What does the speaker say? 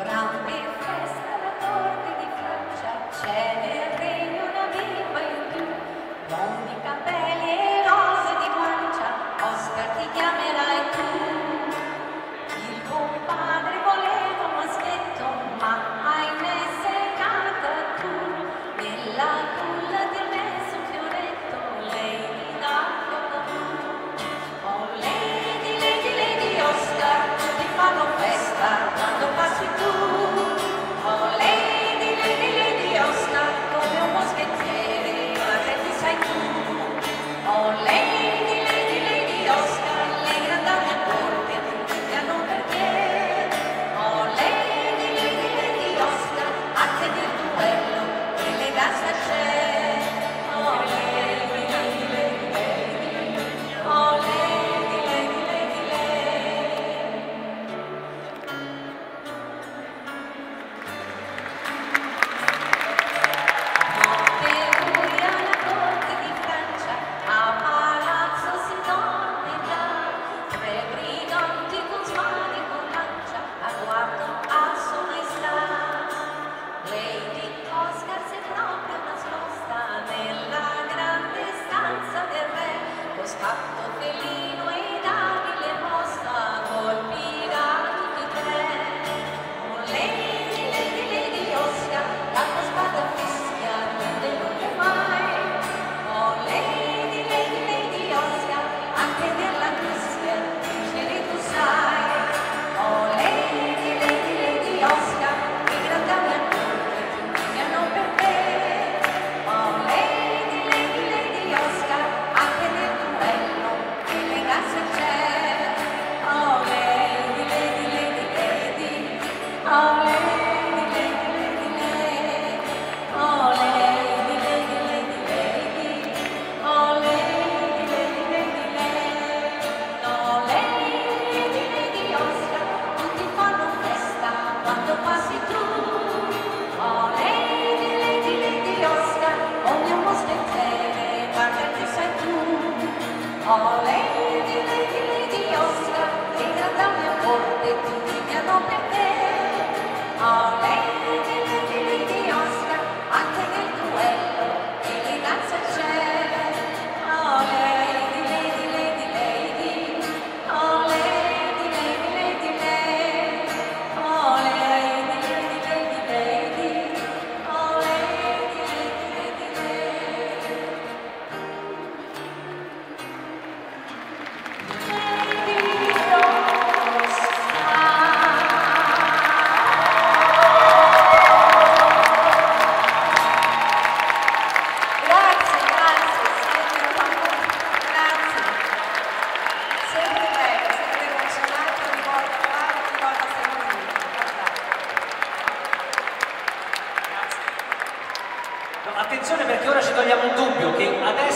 but I'll be first. Are Attenzione perché ora ci togliamo un dubbio che adesso